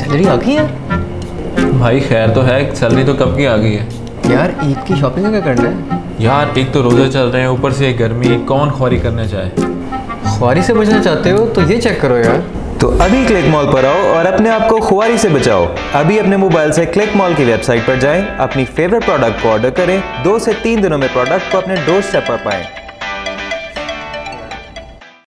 Salary आ गई है भाई खैर तो है सैलरी तो कब की आ गई है? यार ईद की शॉपिंग क्या करना है? यार एक तो रोज़े चल रहे हैं ऊपर से गर्मी कौन ख्वारी करने जाए? ख्वारी से बचना चाहते हो तो ये चेक करो यार। तो अभी क्लिक मॉल पर आओ और अपने आप को खुआरी से बचाओ। अभी अपने मोबाइल से क्लिक मॉल की वेबसाइट पर जाएँ अपनी फेवरेट प्रोडक्ट को ऑर्डर करें दो से तीन दिनों में प्रोडक्ट को अपने डोर स्टेप पर पाएँ।